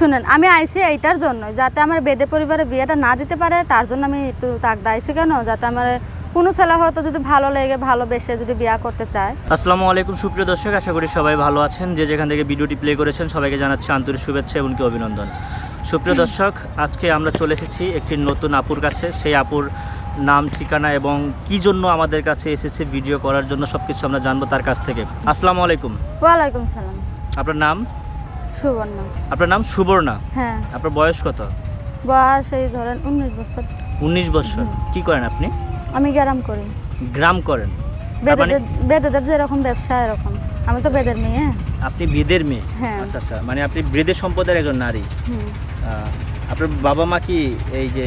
শুনেন আমি আইসি এইটার জন্য যাতে আমার বেদে পরিবারে বিয়েটা না দিতে পারে তার জন্য আমি একটু তাক দাইছি কেন? যাতে আমার কোনো ছেলে হয়তো যদি ভালো লেগে ভালোবেসে যদি বিয়া করতে চায়। আসসালামু আলাইকুম সুপ্রিয় দর্শক আশা করি সবাই ভালো আছেন। যে যেখান থেকে ভিডিওটি প্লে করেছেন সবাইকে জানাচ্ছি আন্তরিক শুভেচ্ছা এবং অভিনন্দন। সুপ্রিয় দর্শক আজকে আমরা চলে এসেছি একটি নতুন আপুর কাছে। সেই আপুর নাম ঠিকানা এবং কি জন্য আমাদের কাছে এসেছে ভিডিও করার জন্য সব কিছু আমরা জানব তার কাছ থেকে। আসসালামু আলাইকুম। ওয়ালাইকুম সালাম। আপনার নাম? সুবর্ণ। আপনার নাম সুবর্ণা? হ্যাঁ। আপনার বয়স কত? বয়স এই ধরেন উনিশ বছর। উনিশ বছর। কি করেন আপনি? আমি গ্রাম করি। গ্রাম করেন। মানে বেদেদের বেদেদের যেরকম ব্যবসা এরকম। আমি তো বেদের মেয়ে। আপনি বেদের মেয়ে? হ্যাঁ। আচ্ছা আচ্ছা। মানে আপনি বেদের সম্প্রদায়ের একজন নারী। আপনার বাবা মা কি এই যে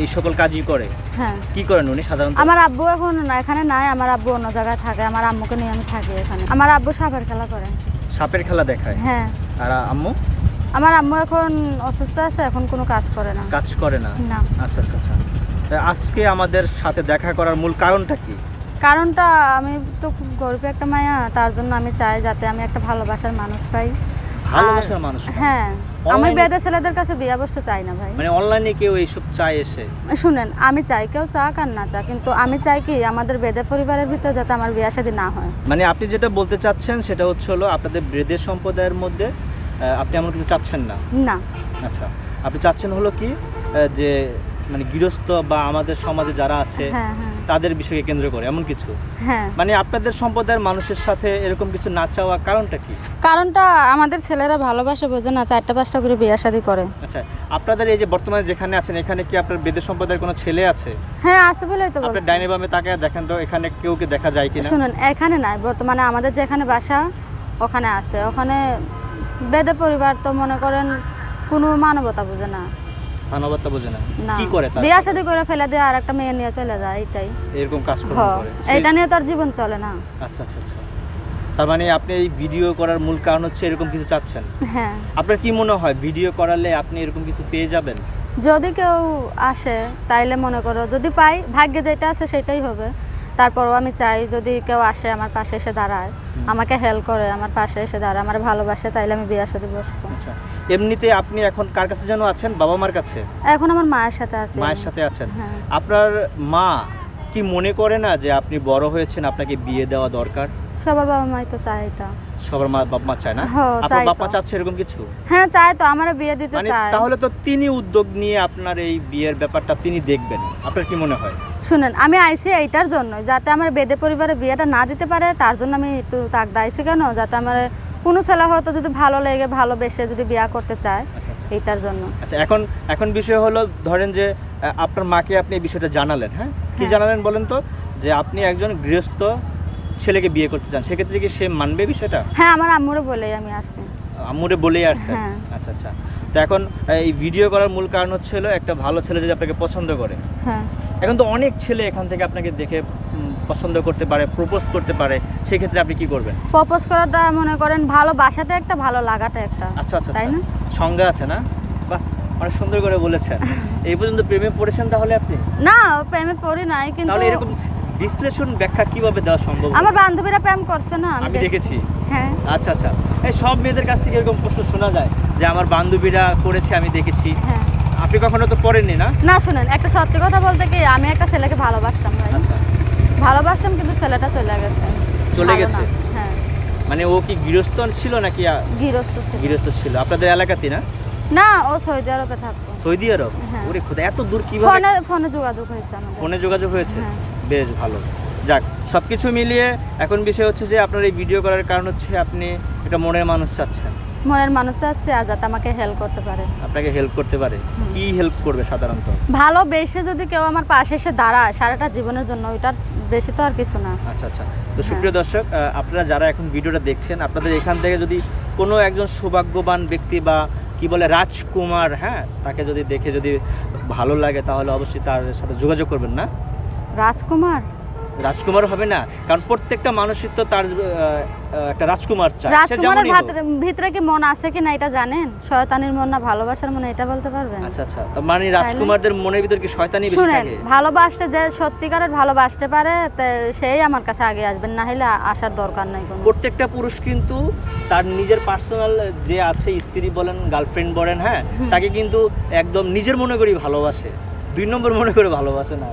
এই সকল কাজই করে? হ্যাঁ। কি করেন উনি সাধারণত? আমার আব্বু এখন এখানে নাই। আমার আব্বু অন্য জায়গায় থাকে। আমার আম্মুকে নিয়ে আমি থাকি এখানে। আমার আব্বু সাপের খেলা করে। সাপের খেলা দেখায়? হ্যাঁ। আর আম্মু? আমার আম্মু এখন অসুস্থ আছে এখন কোনো কাজ করে না। কাজ করে না? না। আচ্ছা আচ্ছা আচ্ছা। আজকে আমাদের সাথে দেখা করার মূল কারণটা কি? কারণটা আমি তো খুব গরিব একটা মায়া তার জন্য আমি চাই যাতে আমি একটা ভালোবাসার মানুষ পাই। ভালোবাসার মানুষ হ্যাঁ আমি বেদে ছেলেদের কাছে বিয়ে বসতে চাই না ভাই। মানে অনলাইনে কেউ এইসব চায় এসে? শুনেন আমি চাই কেউ চাক আর না চাক কিন্তু আমি চাই কি আমাদের বেদে পরিবারের ভিতরে যাতে আমার বিয়ে শাদী না হয়। মানে আপনি যেটা বলতে চাচ্ছেন সেটা হচ্ছে হলো আপনাদের ব্রেদের সম্প্রদায়ের মধ্যে আপনি এমন কিছু চাচ্ছেন না? না। আচ্ছা আপনি চাচ্ছেন হলো কি যে মানে গৃহস্থ বা আমাদের সমাজে যারা আছে হ্যাঁ হ্যাঁ। তাদের বিষয়কে কেন্দ্র করে এমন কিছু? হ্যাঁ। মানে আপনাদের সম্প্রদায়ের মানুষের সাথে এরকম কিছু না চাওয়া কারণটা কি? কারণটা আমাদের ছেলেরা ভালোবাসে বোঝে না চারটা পাঁচটা করে বিয়ে শাদী করে। আচ্ছা আপনাদের এই যে বর্তমানে যেখানে আছেন এখানে কি আপনার বেদের সম্প্রদায়ের কোনো ছেলে আছে? হ্যাঁ আছে বলেই তো বলছি। ডাইনে বামে তাকে দেখেন তো এখানে কেউ কি দেখা যায় কিনা? শুনুন এখানে নাই বর্তমানে আমাদের যেখানে বাসা ওখানে আছে। ওখানে বেদে পরিবার তো মনে করেন কোনো মানবতা বুঝে না। মানবতা বোঝে না। কি করে তার? বিয়া শাদী করে ফেলে দিয়ে আর একটা মেয়ে নিয়ে চলে যায় এইটাই এরকম করে। সেই- এইটা নিয়ে তোর জীবন চলে না। আচ্ছা আচ্ছা আচ্ছা। তার মানে আপনি এই ভিডিও করার মূল কারণ হচ্ছে এরকম কিছু চাচ্ছেন? হ্যাঁ। আপনার কি মনে হয় ভিডিও করালে আপনি এরকম কিছু পেয়ে যাবেন? যদি কেউ আসে তাইলে মনে করো যদি পাই ভাগ্যে যেটা আছে সেটাই হবে। তারপরও আমি চাই যদি কেউ আসে আমার পাশে এসে দাঁড়ায়। আমাকে হেল্প করে আমার পাশে এসে দাঁড়া আমার ভালোবাসে তাইলে আমি বিয়ে সাথে বসবো। আচ্ছা এমনিতে আপনি এখন কার কাছে যেন আছেন? বাবা মার কাছে? এখন আমার মায়ের সাথে আছে। মায়ের সাথে আছেন? হ্যাঁ। আপনার মা কি মনে করে না যে আপনি বড় হয়েছেন আপনাকে বিয়ে দেওয়া দরকার? সবার বাবা মাই তো এটা। সবার মা বাপ মা চায় না? হ্যাঁ, আপনার বাপ মা চাচ্ছে এরকম কিছু? হ্যাঁ চায় তো আমার বিয়ে দিতে মানে চায়। তাহলে তো তিনি উদ্যোগ নিয়ে আপনার এই বিয়ের ব্যাপারটা তিনি দেখবেন। আপনার কি মনে হয়? শুনেন আমি আইসি এইটার জন্য যাতে আমার বেদে পরিবারে বিয়েটা না দিতে পারে তার জন্য আমি একটু তাক দাইছি কেন? যাতে আমার কোনো ছেলে হয়তো যদি ভালো লেগে ভালোবেসে যদি বিয়ে করতে চায় আচ্ছা আচ্ছা। এইটার জন্য। আচ্ছা এখন এখন বিষয় হলো ধরেন যে আপনার মাকে আপনি এই বিষয়টা জানালেন হ্যাঁ? কি হ্যাঁ। জানালেন বলেন তো? যে আপনি একজন গৃহস্থ ছেলেকে বিয়ে করতে চান সেক্ষেত্রে কি সে মানবে বিষয়টা? হ্যাঁ আমার আম্মুরে বলেই আমি আসছি। আম্মুরে বলেই আসছেন হ্যাঁ। আচ্ছা আচ্ছা। তো এখন এই ভিডিও করার মূল কারণ হচ্ছে হলো একটা ভালো ছেলে যদি আপনাকে পছন্দ করে। হ্যাঁ। এখন তো অনেক ছেলে এখান থেকে আপনাকে দেখে পছন্দ করতে পারে প্রপোজ করতে পারে সেক্ষেত্রে আপনি কি করবেন? প্রপোজ করাটা মনে করেন ভালোবাসাটা একটা ভালো লাগাটা একটা আচ্ছা আচ্ছা তাই আচ্ছা। না? সংজ্ঞা আছে না? বাহ অনেক সুন্দর করে বলেছেন। এই পর্যন্ত প্রেমে পড়েছেন তাহলে আপনি? না প্রেমে পড়ি নাই কিন্তু তাহলে এরকম বিশ্লেষণ ব্যাখ্যা কীভাবে দেওয়া সম্ভব আমার বান্ধবীরা প্রেম করছে না আমি দেখেছি। হ্যাঁ। আচ্ছা আচ্ছা। এই সব মেয়েদের কাছ থেকে এরকম প্রশ্ন শোনা যায় যে আমার বান্ধবীরা করেছে আমি দেখেছি। হ্যাঁ। আপনি কখনো তো পড়েননি না? না শুনেন একটা সত্যি কথা বলতে কি আমি একটা ছেলেকে ভালোবাসতাম ভাই। আচ্ছা। ভালোবাসতাম কিন্তু ছেলেটা চলে গেছে। চলে গেছে? হ্যাঁ। মানে ও কি গৃহস্থ ছিল নাকি গৃহস্থ ছিল। গৃহস্থ ছিল? আপনাদের এলাকাতে না? না ও সৌদি আরবে থাকতো। Saudi Arab? হ্যাঁ। ওরে খোদা এত দূর কীভাবে ফোনে ফোনে যোগাযোগ হয়েছে ফোনে যোগাযোগ হয়েছে? হ্যাঁ। বেশ ভালো। যাক সব কিছু মিলিয়ে এখন বিষয় হচ্ছে যে আপনার এই ভিডিও করার কারণ হচ্ছে আপনি একটা মনের মানুষ চাচ্ছেন। মনের মানুষ চাচ্ছে আর যাতে আমাকে হেল্প করতে পারে। আপনাকে হেল্প করতে পারে। কি হেল্প করবে সাধারণত? ভালো ভালোবেসে যদি কেউ আমার পাশে এসে দাঁড়ায় সারাটা জীবনের জন্য ওইটার বেশি তো আর কিছু না। আচ্ছা আচ্ছা। তো সুপ্রিয় দর্শক আপনারা যারা এখন ভিডিওটা দেখছেন আপনাদের এখান থেকে যদি কোনো একজন সৌভাগ্যবান ব্যক্তি বা কি বলে রাজকুমার হ্যাঁ তাকে যদি দেখে যদি ভালো লাগে তাহলে অবশ্যই তার সাথে যোগাযোগ করবেন না? রাজকুমার? রাজকুমার হবে না কারণ প্রত্যেকটা মানুষের তো তার একটা রাজকুমার চায়। রাজকুমারের ভিতরে কি মন আছে কি না এটা জানেন? শয়তানির মন না ভালোবাসার মন এটা বলতে পারবেন? আচ্ছা আচ্ছা তো মানে রাজকুমারদের মনের ভিতর কি শয়তানি বেশি শুনেন থাকে? ভালোবাসতে যে সত্যিকারের ভালোবাসতে পারে সেই আমার কাছে আগে আসবেন না হলে আসার দরকার নাই কোনো। প্রত্যেকটা পুরুষ কিন্তু তার নিজের পার্সোনাল যে আছে স্ত্রী বলেন গার্লফ্রেন্ড বলেন হ্যাঁ তাকে কিন্তু একদম নিজের মনে করি ভালোবাসে। দুই নম্বর মনে করে ভালোবাসে না।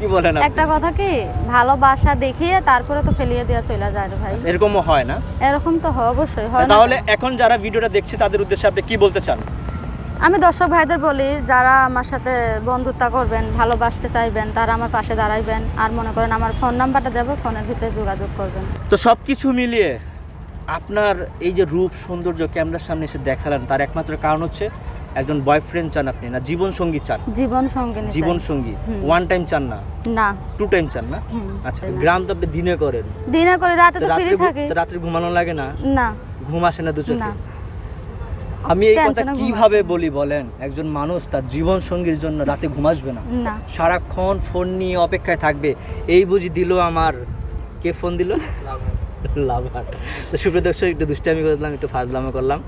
কি বলেন একটা কথা কি ভালোবাসা দেখিয়ে তারপরে তো ফেলিয়ে দেওয়া চলে যায় ভাই। আচ্ছা, এরকমও হয় না? এরকম তো হয় অবশ্যই হয় তাহলে এখন যারা ভিডিওটা দেখছে তাদের উদ্দেশ্যে আপনি কি বলতে চান? আমি দর্শক ভাইদের বলি যারা আমার সাথে বন্ধুত্ব করবেন ভালোবাসতে চাইবেন তারা আমার পাশে দাঁড়াইবেন আর মনে করেন আমার ফোন নাম্বারটা দেবো ফোনের ভিতরে যোগাযোগ করবেন। তো সব কিছু মিলিয়ে আপনার এই যে রূপ সৌন্দর্য ক্যামেরার সামনে এসে দেখালেন তার একমাত্র কারণ হচ্ছে একজন বয়ফ্রেন্ড চান আপনি না জীবন সঙ্গী চান? জীবন সঙ্গী জীবন সঙ্গী ওয়ান টাইম চান না? না। টু টাইম চান না? আচ্ছা গ্রাম তো আপনি দিনে করেন। দিনে করে রাতে তো ফ্রি থাকি। তো রাত্রে ঘুমানো লাগে না? না। ঘুম আসে না দু চোখে? না। আমি এই কথা কীভাবে বলি বলেন? একজন মানুষ তার জীবন সঙ্গীর জন্য রাতে ঘুম আসবে না? না। সারাক্ষণ ফোন নিয়ে অপেক্ষায় থাকবে। এই বুঝি দিল আমার। কে ফোন দিল? লাভার। তো সুপ্রিয় দর্শক একটু দুষ্টামি করলাম একটু ফাজলামো করলাম।